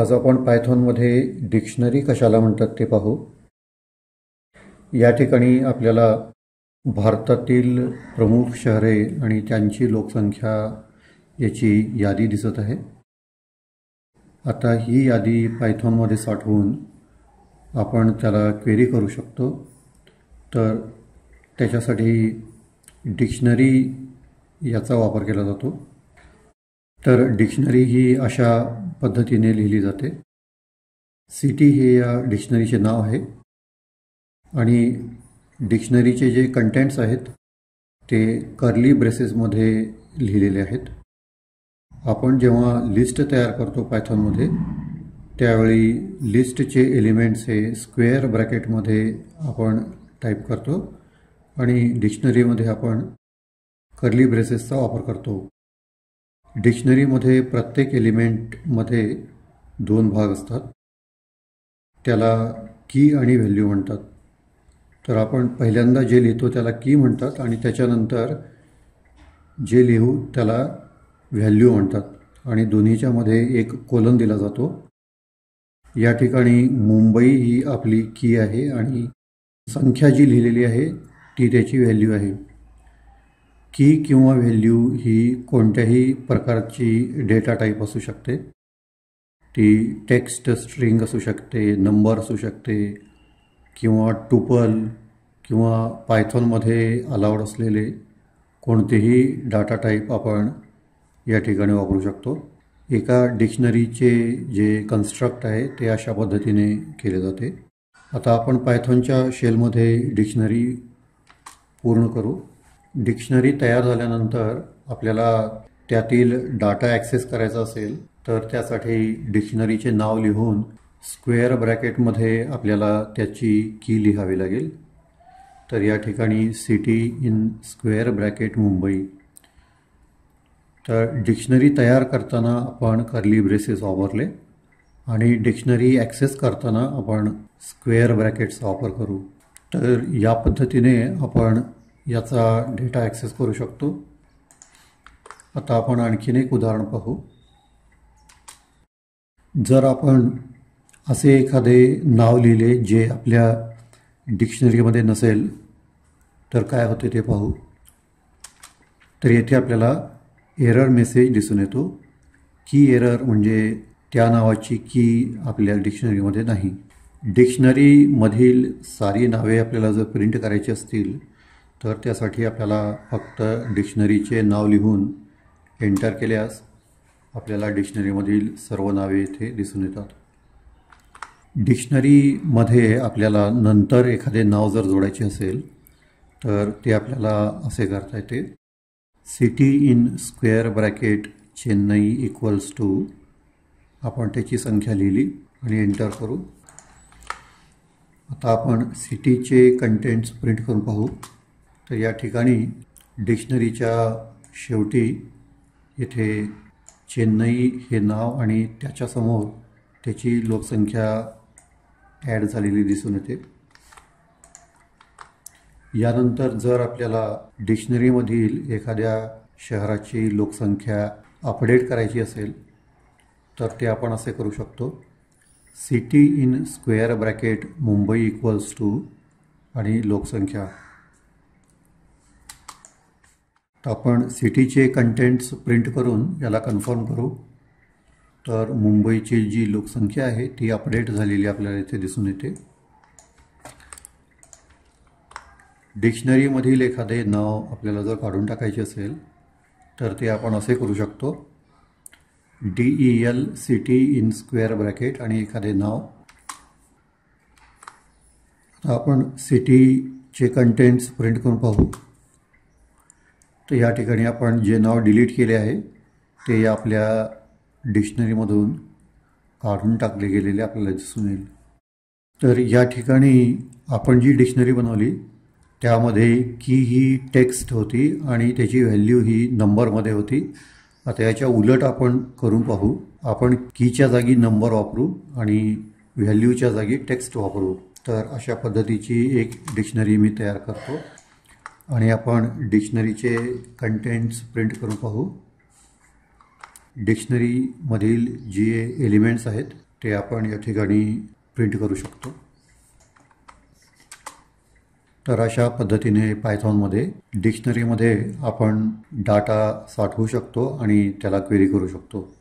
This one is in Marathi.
आज आपण पायथॉनमध्ये डिक्शनरी कशाला म्हणतात ते पाहू. या ठिकाणी आपल्याला भारतातील प्रमुख शहरे आणि त्यांची लोकसंख्या याची यादी दिसत आहे. आता ही यादी पायथॉनमध्ये साठवून आपण त्याला क्वेरी करू शकतो. तर त्याच्यासाठी डिक्शनरी याचा वापर केला जातो. तर डिक्शनरी ही अशा पद्धतीने लिहिली जाते. सिटी हे या डिक्शनरीचे नाव आहे. आणि डिक्शनरीचे जे कंटेंट्स आहेत ते कर्ली ब्रेसेसमध्ये लिहिलेले आहेत. आपण जेव्हा लिस्ट तयार करतो पायथॉनमध्ये त्यावेळी लिस्टचे एलिमेंट्स हे स्क्वेअर ब्रॅकेटमध्ये आपण टाईप करतो. आणि डिक्शनरीमध्ये आपण कर्ली ब्रेसेसचा वापर करतो. डिक्शनरीमध्ये प्रत्येक एलिमेंटमध्ये दोन भाग असतात. त्याला की आणि व्हॅल्यू म्हणतात. तर आपण पहिल्यांदा जे लिहितो त्याला की म्हणतात आणि त्याच्यानंतर जे लिहू त्याला व्हॅल्यू म्हणतात आणि दोन्हीच्यामध्ये एक कोलन दिला जातो. या ठिकाणी मुंबई ही आपली की आहे आणि संख्या जी लिहिलेली आहे ती त्याची व्हॅल्यू आहे. की किंवा व्हॅल्यू ही कोणत्याही प्रकारची डेटा टाईप असू शकते. ती टेक्स्ट स्ट्रिंग असू शकते नंबर असू शकते किंवा टुपल किंवा पायथॉनमध्ये अलाउड असलेले कोणतेही डाटा टाईप आपण या ठिकाणी वापरू शकतो. एका डिक्शनरीचे जे कन्स्ट्रक्ट आहे ते अशा पद्धतीने केले जाते. आता आपण पायथॉनच्या शेलमध्ये डिक्शनरी पूर्ण करू. डिक्शनरी तयार झाल्यानंतर आपल्याला त्यातील डाटा ॲक्सेस करायचा असेल तर त्यासाठी डिक्शनरीचे नाव लिहून स्क्वेअर ब्रॅकेटमध्ये आपल्याला त्याची की लिहावी लागेल. तर या ठिकाणी city in square bracket Mumbai. तर डिक्शनरी तयार करताना आपण कर्ली ब्रेसेस वापरले आणि डिक्शनरी ॲक्सेस करताना आपण स्क्वेअर ब्रॅकेटचा वापर करू. तर या पद्धतीने आपण याचा डेटा ॲक्सेस करू शकतो. आता आपण आणखीन एक उदाहरण पाहू. जर आपण असे एखादे नाव लिहिले जे आपल्या डिक्शनरीमध्ये नसेल तर काय होते ते पाहू. तर येथे आपल्याला एरर मेसेज दिसून येतो. की एरर म्हणजे त्या नावाची की आपल्या डिक्शनरीमध्ये नाही. डिक्शनरीमधील सारी नावे आपल्याला जर प्रिंट करायची असतील तर त्यासाठी आपल्याला फक्त डिक्शनरीचे नाव लिहून एंटर केल्यास आपल्याला डिक्शनरीमधील सर्व नावे इथे दिसून येतात. डिक्शनरीमध्ये आपल्याला नंतर एखादे नाव जर जोडायचे असेल तर ते आपल्याला असे करता येते. City in square bracket Chennai equals to आपण त्याची संख्या लिहिली आणि एंटर करू. आता आपण सिटीचे कंटेंट्स प्रिंट करून पाहू. तर या ठिकाणी डिक्शनरीच्या शेवटी येथे चेन्नई हे नाव आणि त्याच्यासमोर त्याची लोकसंख्या ॲड झालेली दिसून येते. यानंतर जर आपल्याला डिक्शनरीमधील एखाद्या शहराची लोकसंख्या अपडेट करायची असेल तर ते आपण असे करू शकतो. City in square bracket Mumbai equals to आणि लोकसंख्या. तर आपण सिटीचे कंटेंट्स प्रिंट करून याला कन्फर्म करू. तर मुंबईची जी लोकसंख्या आहे ती अपडेट झालेली आपल्याला इथे दिसून येते. डिक्शनरीमधील एखादे नाव आपल्याला जर काढून टाकायचे असेल तर ते आपण असे करू शकतो. D E L city in square bracket आणि एखादे नाव. आपण सिटीचे कंटेंट्स प्रिंट करून पाहू. तर या ठिकाणी आपण जे नाव डिलीट केले आहे ते आपल्या डिक्शनरीमधून काढून टाकले गेलेले आपल्याला दिसून येईल. तर या ठिकाणी आपण जी डिक्शनरी बनवली त्यामध्ये की ही टेक्स्ट होती आणि त्याची व्हॅल्यू ही नंबरमध्ये होती. आता याच्या उलट आपण करून पाहू. आपण कीच्या जागी नंबर वापरू आणि व्हॅल्यूच्या जागी टेक्स्ट वापरू. तर अशा पद्धतीची एक डिक्शनरी मी तयार करतो. आणि आपण डिक्शनरीचे कंटेंट्स प्रिंट करून पाहू. डिक्शनरीमधील जे एलिमेंट्स आहेत ते आपण या ठिकाणी प्रिंट करू शकतो. तर अशा पद्धतीने पायथॉनमध्ये डिक्शनरीमध्ये आपण डाटा साठवू शकतो आणि त्याला क्वेरी करू शकतो.